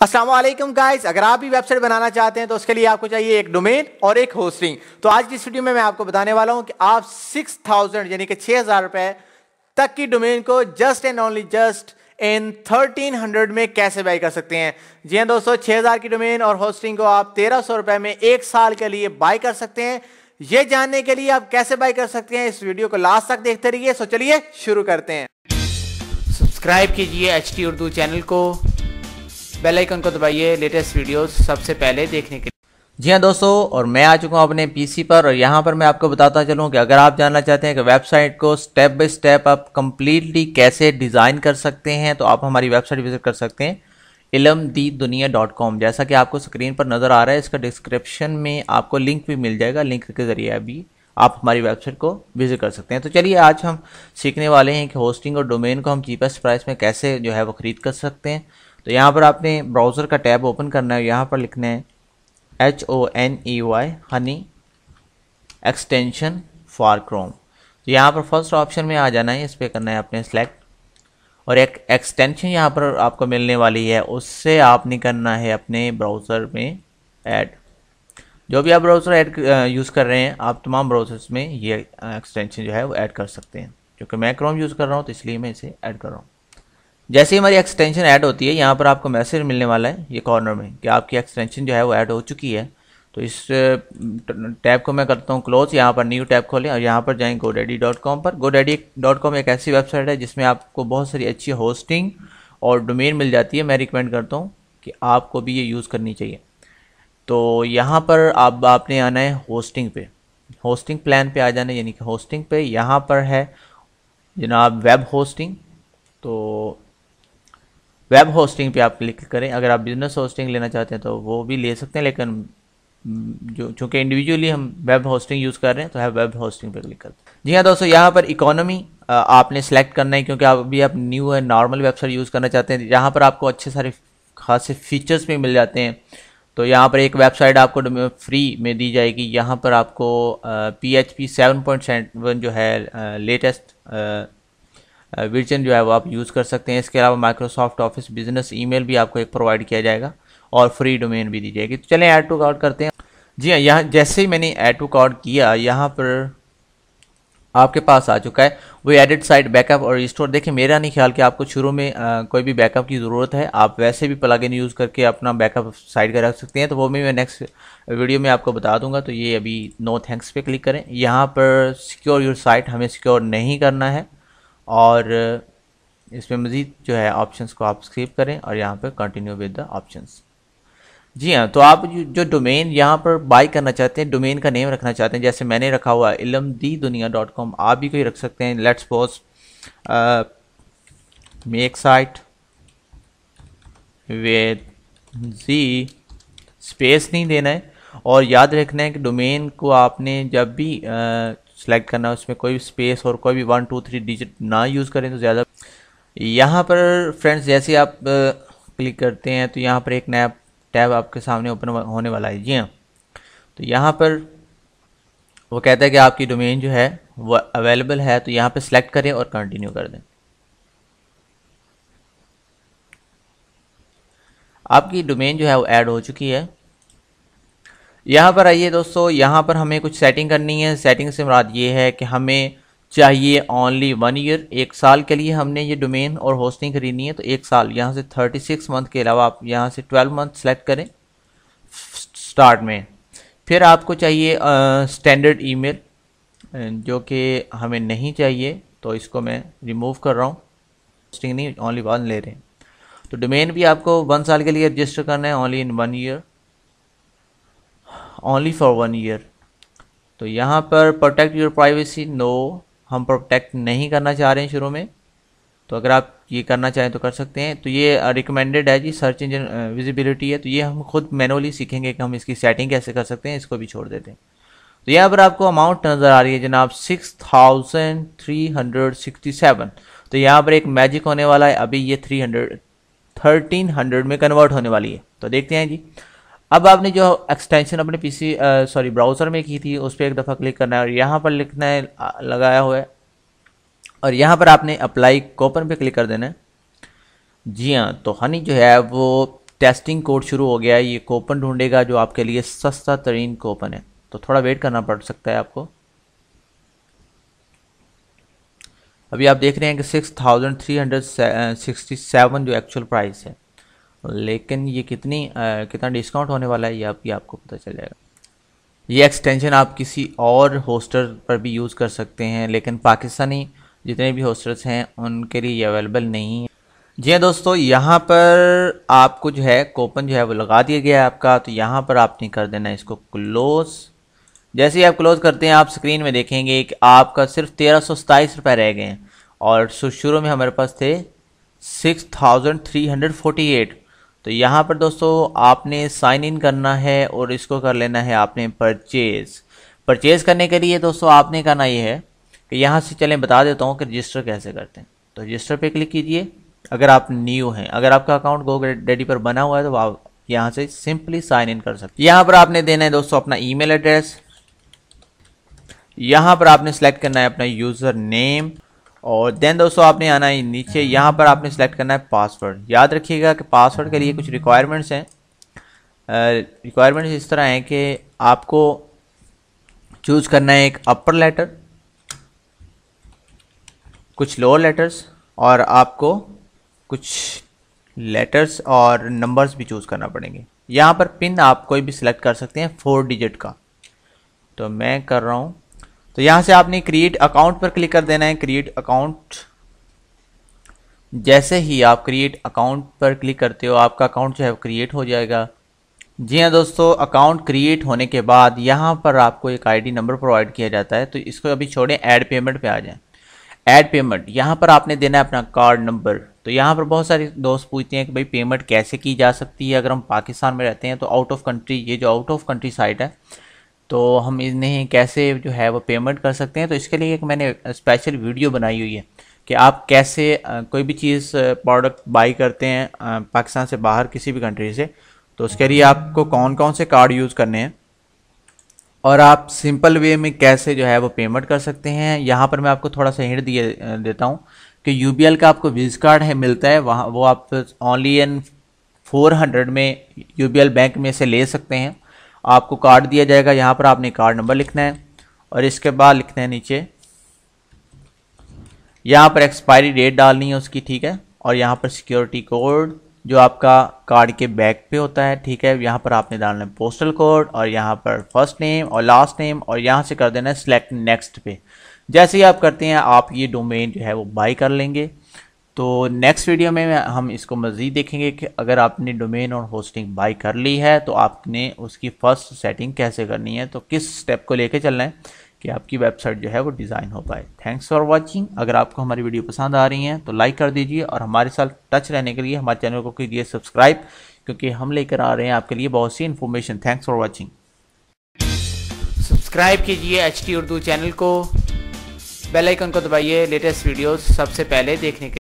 Aslam guys अगर आप भी वेबसाइट बनाना चाहते हैं तो उसके लिए आपको चाहिए एक डोमेन और एक होस्टिंग तो आज की इस वीडियो में मैं आपको बताने वाला हूँ कि आप 6000 यानी कि 6000 रुपए तक की डोमेन को just and only just in 1300 में कैसे बाई कर सकते हैं? जी हाँ दोस्तों 6000 की डोमेन और होस्टिंग को आप तेरह सौ रुपए में एक साल के लिए बाई कर सकते हैं। ये जानने के लिए आप कैसे बाई कर सकते हैं? इस वीडियो को लास्ट तक देखते रहिए। सो चलिए शुरू करते हैं। सब्सक्राइब कीजिए एच टी उर्दू चैनल को। बेल आइकन को दबाइए लेटेस्ट वीडियोस सबसे पहले देखने के लिए। जी हाँ दोस्तों, और मैं आ चुका हूँ अपने पीसी पर, और यहाँ पर मैं आपको बताता चलूँ कि अगर आप जानना चाहते हैं कि वेबसाइट को स्टेप बाय स्टेप आप कम्प्लीटली कैसे डिज़ाइन कर सकते हैं तो आप हमारी वेबसाइट विज़िट कर सकते हैं इलम दी दुनिया डॉट कॉम जैसा कि आपको स्क्रीन पर नज़र आ रहा है, इसका डिस्क्रिप्शन में आपको लिंक भी मिल जाएगा लिंक के ज़रिए अभी आप हमारी वेबसाइट को विज़िट कर सकते हैं। तो चलिए, आज हम सीखने वाले हैं कि होस्टिंग और डोमेन को हम चीपेस्ट प्राइस में कैसे जो है वो ख़रीद कर सकते हैं। तो यहाँ पर आपने ब्राउज़र का टैब ओपन करना है, यहाँ पर लिखना है H O N E Y honey extension for Chrome तो यहाँ पर फ़र्स्ट ऑप्शन में आ जाना है, इस पर करना है आपने सेलेक्ट और एक एक्सटेंशन यहाँ पर आपको मिलने वाली है, उससे आपने करना है अपने ब्राउज़र में ऐड जो भी आप ब्राउज़र ऐड यूज़ कर रहे हैं, आप तमाम ब्राउज़र्स में ये एक्सटेंशन जो है वो ऐड कर सकते हैं क्योंकि मैं क्रोम यूज़ कर रहा हूँ तो इसलिए मैं इसे ऐड कर रहा हूँ. जैसे ही हमारी एक्सटेंशन ऐड होती है, यहाँ पर आपको मैसेज मिलने वाला है, ये कॉर्नर में, कि आपकी एक्सटेंशन जो है वो ऐड हो चुकी है। तो इस टैब को मैं करता हूँ क्लोज यहाँ पर न्यू टैब खोलें और यहाँ पर जाएँ गोडेडी डॉट कॉम पर। गोडेडी डॉट कॉम एक ऐसी वेबसाइट है जिसमें आपको बहुत सारी अच्छी होस्टिंग और डोमेन मिल जाती है। मैं रिकमेंड करता हूँ कि आपको भी ये यूज़ करनी चाहिए। तो यहाँ पर आप आपने आना है होस्टिंग पे। होस्टिंग प्लान पे आ जाना है, यानी कि होस्टिंग पे यहाँ पर है जनाब वेब होस्टिंग तो वेब होस्टिंग पे आप क्लिक करें। अगर आप बिज़नेस होस्टिंग लेना चाहते हैं तो वो भी ले सकते हैं, लेकिन जो, चूँकि इंडिविजुअली हम वेब होस्टिंग यूज़ कर रहे हैं तो है वेब होस्टिंग पे क्लिक करते हैं। जी हाँ दोस्तों, यहाँ पर इकोनॉमी आपने सेलेक्ट करना है, क्योंकि आप अभी आप न्यू है नॉर्मल वेबसाइट यूज़ करना चाहते हैं, यहाँ पर आपको अच्छे सारे खासे फीचर्स भी मिल जाते हैं। तो यहाँ पर एक वेबसाइट आपको फ्री में दी जाएगी। यहाँ पर आपको P H P seven point जो है लेटेस्ट वर्जन जो है वो आप यूज़ कर सकते हैं। इसके अलावा माइक्रोसॉफ्ट ऑफ़िस बिज़नेस ईमेल भी आपको एक प्रोवाइड किया जाएगा और फ्री डोमेन भी दी जाएगी तो चलें ऐड टू कार्ड करते हैं। जी हाँ यहाँ जैसे ही मैंने ऐड टू कार्ड किया यहाँ पर आपके पास आ चुका है। वो एडिट साइट बैकअप और रिस्टोर देखिए मेरा नहीं ख्याल कि आपको शुरू में आ, कोई भी बैकअप की ज़रूरत है। आप वैसे भी प्लगइन यूज़ करके अपना बैकअप साइट का रख सकते हैं। तो वो भी मैं नेक्स्ट वीडियो में आपको बता दूँगा। तो ये अभी नो थैंक्स पे क्लिक करें। यहाँ पर सिक्योर योर साइट हमें सिक्योर नहीं करना है। और इसमें मज़ीद जो है ऑप्शंस को आप स्किप करें और यहाँ पर कंटिन्यू विद द ऑप्शंस जी हाँ तो आप जो डोमेन यहाँ पर बाई करना चाहते हैं डोमेन का नेम रखना चाहते हैं, जैसे मैंने रखा हुआ इलम दी दुनिया डॉट कॉम आप भी कोई रख सकते हैं let's pose make site with G space नहीं देना है, और याद रखना है कि डोमेन को आपने जब भी सेलेक्ट करना है उसमें कोई भी स्पेस और कोई भी वन टू थ्री डिजिट ना यूज़ करें तो ज़्यादा यहाँ पर फ्रेंड्स जैसे आप क्लिक करते हैं तो यहाँ पर एक नया टैब आपके सामने ओपन होने वाला है। जी हाँ। तो यहाँ पर वो कहता है कि आपकी डोमेन जो है, वो अवेलेबल है तो यहाँ पे सिलेक्ट करें और कंटिन्यू कर दें। आपकी डोमेन जो है, वो ऐड हो चुकी है। यहाँ पर आइए दोस्तों, यहाँ पर हमें कुछ सेटिंग करनी है। सेटिंग से मुराद ये है कि हमें चाहिए ओनली वन ईयर एक साल के लिए हमने ये डोमेन और होस्टिंग खरीदनी है तो एक साल। यहाँ से थर्टी सिक्स मंथ के अलावा आप यहाँ से ट्वेल्व मंथ सेलेक्ट करें स्टार्ट में। फिर आपको चाहिए स्टैंडर्ड ईमेल जो कि हमें नहीं चाहिए तो इसको मैं रिमूव कर रहा हूँ। होस्टिंग नहीं ओनली वन ले रहे हैं। तो डोमेन भी आपको वन साल के लिए रजिस्टर करना है only in one year only for one year तो यहाँ पर प्रोटेक्ट योर प्राइवेसी नो हम प्रोटेक्ट नहीं करना चाह रहे हैं शुरू में। तो अगर आप ये करना चाहें तो कर सकते हैं। तो ये रिकमेंडेड है जी सर्च इंजन विजिबिलिटी है। तो ये हम खुद मैनुअली सीखेंगे कि हम इसकी सेटिंग कैसे कर सकते हैं, इसको भी छोड़ देते हैं। तो यहाँ पर आपको अमाउंट नज़र आ रही है जनाब six thousand three hundred sixty seven तो यहाँ पर एक मैजिक होने वाला है। अभी ये थ्री हंड्रेड थर्टीन हंड्रेड में कन्वर्ट होने वाली है। तो देखते हैं जी। अब आपने जो एक्सटेंशन अपने पीसी सॉरी ब्राउज़र में की थी, उस पर एक दफ़ा क्लिक करना है और यहाँ पर लिखना है लगाया हुआ है। और यहाँ पर आपने अप्लाई कोपन पे क्लिक कर देना है। जी हाँ तो हनी जो है, वो टेस्टिंग कोड शुरू हो गया है। ये कोपन ढूंढेगा जो आपके लिए सस्ता तरीन कोपन है। तो थोड़ा वेट करना पड़ सकता है आपको। अभी आप देख रहे हैं कि six thousand three hundred sixty seven जो एक्चुअल प्राइस है। लेकिन ये कितनी आ, कितना डिस्काउंट होने वाला है ये अभी आपको पता चल जाएगा। ये एक्सटेंशन आप किसी और होस्टर पर भी यूज़ कर सकते हैं लेकिन पाकिस्तानी जितने भी होस्टर्स हैं उनके लिए ये अवेलेबल नहीं है। जी हाँ दोस्तों यहाँ पर आपको जो है कोपन जो है वो लगा दिया गया है आपका तो यहाँ पर आपने कर देना इसको क्लोज़ जैसे ही आप क्लोज करते हैं आप स्क्रीन में देखेंगे कि आपका सिर्फ़ तेरह सौ रुपये रह गए हैं और शुरू में हमारे पास थे six thousand three hundred forty eight तो यहाँ पर दोस्तों आपने साइन इन करना है और इसको कर लेना है आपने परचेज परचेज करने के लिए दोस्तों आपने करना ये है कि यहाँ से चलें, बता देता हूँ कि रजिस्टर कैसे करते हैं। तो रजिस्टर पे क्लिक कीजिए। अगर आप न्यू हैं, अगर आपका अकाउंट गो डेडी पर बना हुआ है तो आप यहाँ से सिंपली साइन इन कर सकते हैं। यहाँ पर आपने देना है दोस्तों अपना ईमेल एड्रेस यहाँ पर आपने सेलेक्ट करना है अपना यूज़र नेम और देन दोस्तों आपने आना है नीचे, यहाँ पर आपने सेलेक्ट करना है पासवर्ड याद रखिएगा कि पासवर्ड के लिए कुछ रिक्वायरमेंट्स हैं। रिक्वायरमेंट्स इस तरह हैं कि आपको चूज़ करना है एक अपर लेटर कुछ लोअर लेटर्स और आपको कुछ लेटर्स और नंबर्स भी चूज़ करना पड़ेंगे। यहाँ पर पिन आप कोई भी सिलेक्ट कर सकते हैं फोर डिजिट का। तो मैं कर रहा हूँ तो यहाँ से आपने क्रिएट अकाउंट पर क्लिक कर देना है क्रिएट अकाउंट जैसे ही आप क्रिएट अकाउंट पर क्लिक करते हो, आपका अकाउंट जो है क्रिएट हो जाएगा। जी हाँ दोस्तों अकाउंट क्रिएट होने के बाद यहाँ पर आपको एक आईडी नंबर प्रोवाइड किया जाता है तो इसको अभी छोड़ें ऐड पेमेंट पे आ जाएँ। ऐड पेमेंट यहाँ पर आपने देना है अपना कार्ड नंबर तो यहाँ पर बहुत सारे दोस्त पूछते हैं कि भाई पेमेंट कैसे की जा सकती है? अगर हम पाकिस्तान में रहते हैं तो आउट ऑफ़ कंट्री ये जो आउट ऑफ़ कंट्री साइट है तो हम इन्हें कैसे जो है वो पेमेंट कर सकते हैं? तो इसके लिए एक मैंने स्पेशल वीडियो बनाई हुई है कि आप कैसे कोई भी चीज़ प्रोडक्ट बाई करते हैं पाकिस्तान से बाहर किसी भी कंट्री से तो उसके लिए आपको कौन कौन से कार्ड यूज़ करने हैं? और आप सिंपल वे में कैसे जो है वो पेमेंट कर सकते हैं? यहाँ पर मैं आपको थोड़ा सा हिंट दिए देता हूँ कि यू का आपको विज कार्ड है, मिलता है, वहाँ, वो आप ओनली एन फोर में यू बैंक में से ले सकते हैं। आपको कार्ड दिया जाएगा, यहाँ पर आपने कार्ड नंबर लिखना है और इसके बाद लिखना है नीचे। यहाँ पर एक्सपायरी डेट डालनी है उसकी, ठीक है? और यहाँ पर सिक्योरिटी कोड जो आपका कार्ड के बैक पे होता है, ठीक है? यहाँ पर आपने डालना है पोस्टल कोड और यहाँ पर फ़र्स्ट नेम और लास्ट नेम और यहाँ से कर देना है सिलेक्ट नेक्स्ट पे। जैसे ही आप करते हैं, आप ये डोमेन जो है वो बाई कर लेंगे। तो नेक्स्ट वीडियो में हम इसको मज़ीद देखेंगे कि अगर आपने डोमेन और होस्टिंग बाई कर ली है तो आपने उसकी फ़र्स्ट सेटिंग कैसे करनी है तो किस स्टेप को लेके चलना है कि आपकी वेबसाइट जो है वो डिज़ाइन हो पाए। थैंक्स फॉर वॉचिंग अगर आपको हमारी वीडियो पसंद आ रही है तो लाइक कर दीजिए और हमारे साथ टच रहने के लिए हमारे चैनल को कीजिए सब्सक्राइब क्योंकि हम लेकर आ रहे हैं आपके लिए बहुत सी information thanks for watching subscribe कीजिए एच टी उर्दू चैनल को। बेल आइकन को दबाइए लेटेस्ट वीडियोस सबसे पहले देखने के